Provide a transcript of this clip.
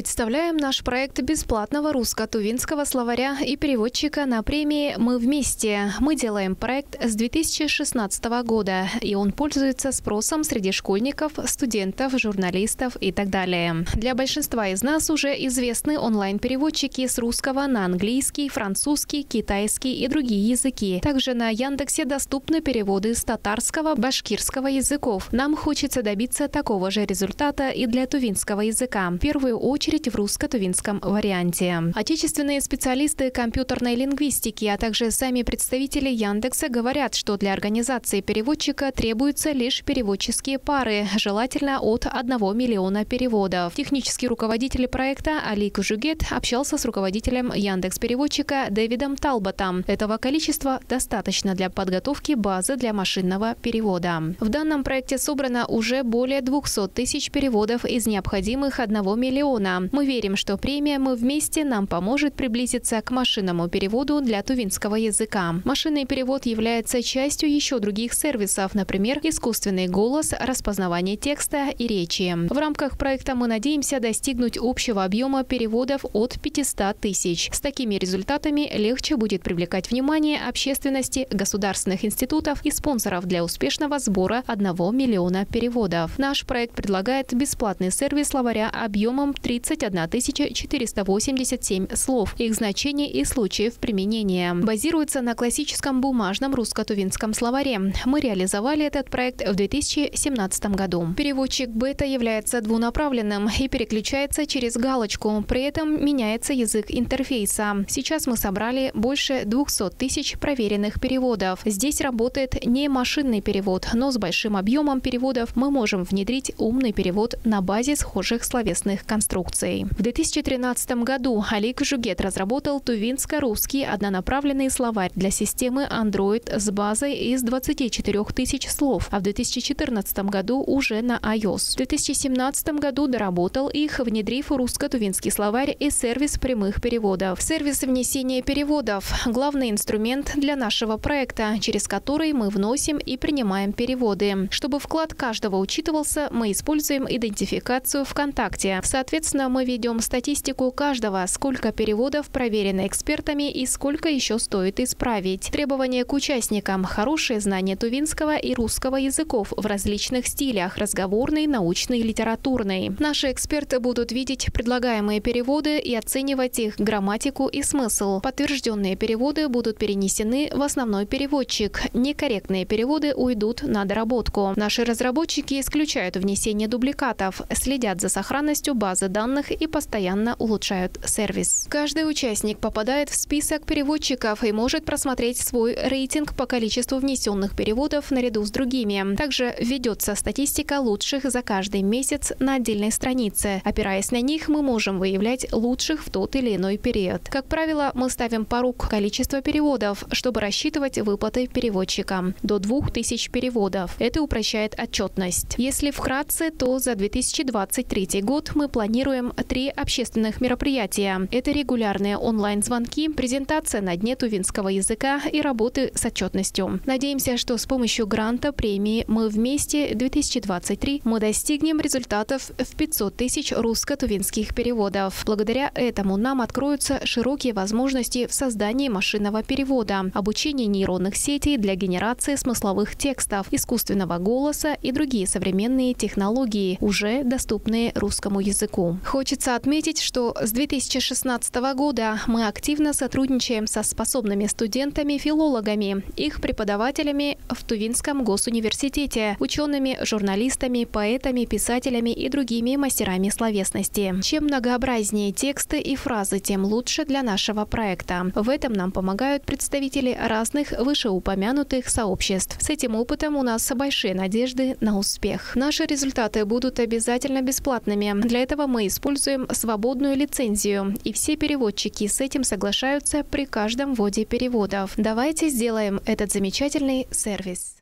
Представляем наш проект бесплатного русско-тувинского словаря и переводчика на премии «Мы вместе». Мы делаем проект с 2016 года, и он пользуется спросом среди школьников, студентов, журналистов и так далее. Для большинства из нас уже известны онлайн-переводчики с русского на английский, французский, китайский и другие языки. Также на Яндексе доступны переводы с татарского, башкирского языков. Нам хочется добиться такого же результата и для тувинского языка. В первую очередь в русско-тувинском варианте. Отечественные специалисты компьютерной лингвистики, а также сами представители Яндекса говорят, что для организации переводчика требуются лишь переводческие пары, желательно от 1 миллиона переводов. Технический руководитель проекта Али Кужугет общался с руководителем Яндекс-переводчика Дэвидом Талботом. Этого количества достаточно для подготовки базы для машинного перевода. В данном проекте собрано уже более 200 тысяч переводов из необходимых 1 миллиона. Мы верим, что премия «Мы вместе» нам поможет приблизиться к машинному переводу для тувинского языка. Машинный перевод является частью еще других сервисов, например, искусственный голос, распознавание текста и речи. В рамках проекта мы надеемся достигнуть общего объема переводов от 500 тысяч. С такими результатами легче будет привлекать внимание общественности, государственных институтов и спонсоров для успешного сбора 1 миллиона переводов. Наш проект предлагает бесплатный сервис словаря объемом 31 487 слов, их значений и случаев применения. Базируется на классическом бумажном русско-тувинском словаре. Мы реализовали этот проект в 2017 году. Переводчик бета является двунаправленным и переключается через галочку. При этом меняется язык интерфейса. Сейчас мы собрали больше 200 тысяч проверенных переводов. Здесь работает не машинный перевод, но с большим объемом переводов мы можем внедрить умный перевод на базе схожих словесных конструкций. В 2013 году Алик Жугет разработал тувинско-русский однонаправленный словарь для системы Android с базой из 24 тысяч слов, а в 2014 году уже на iOS. В 2017 году доработал их, внедрив русско-тувинский словарь и сервис прямых переводов. Сервис внесения переводов – главный инструмент для нашего проекта, через который мы вносим и принимаем переводы. Чтобы вклад каждого учитывался, мы используем идентификацию ВКонтакте. Соответственно, мы ведем статистику каждого, сколько переводов проверено экспертами и сколько еще стоит исправить. Требования к участникам – хорошее знание тувинского и русского языков в различных стилях – разговорный, научный, литературный. Наши эксперты будут видеть предлагаемые переводы и оценивать их грамматику и смысл. Подтвержденные переводы будут перенесены в основной переводчик. Некорректные переводы уйдут на доработку. Наши разработчики исключают внесение дубликатов, следят за сохранностью базы данных и постоянно улучшают сервис. Каждый участник попадает в список переводчиков и может просмотреть свой рейтинг по количеству внесенных переводов наряду с другими. Также ведется статистика лучших за каждый месяц на отдельной странице. Опираясь на них, мы можем выявлять лучших в тот или иной период. Как правило, мы ставим порук количество переводов, чтобы рассчитывать выплаты переводчикам. До 2000 переводов. Это упрощает отчетность. Если вкратце, то за 2023 год мы планируем три общественных мероприятия. Это регулярные онлайн-звонки, презентация на дне тувинского языка и работы с отчетностью. Надеемся, что с помощью гранта премии «Мы вместе-2023» мы достигнем результатов в 500 тысяч русско-тувинских переводов. Благодаря этому нам откроются широкие возможности в создании машинного перевода, обучении нейронных сетей для генерации смысловых текстов, искусственного голоса и другие современные технологии, уже доступные русскому языку. Хочется отметить, что с 2016 года мы активно сотрудничаем со способными студентами-филологами, их преподавателями в Тувинском госуниверситете, учеными, журналистами, поэтами, писателями и другими мастерами словесности. Чем многообразнее тексты и фразы, тем лучше для нашего проекта. В этом нам помогают представители разных вышеупомянутых сообществ. С этим опытом у нас большие надежды на успех. Наши результаты будут обязательно бесплатными. Для этого мы используем свободную лицензию, и все переводчики с этим соглашаются при каждом вводе переводов. Давайте сделаем этот замечательный сервис.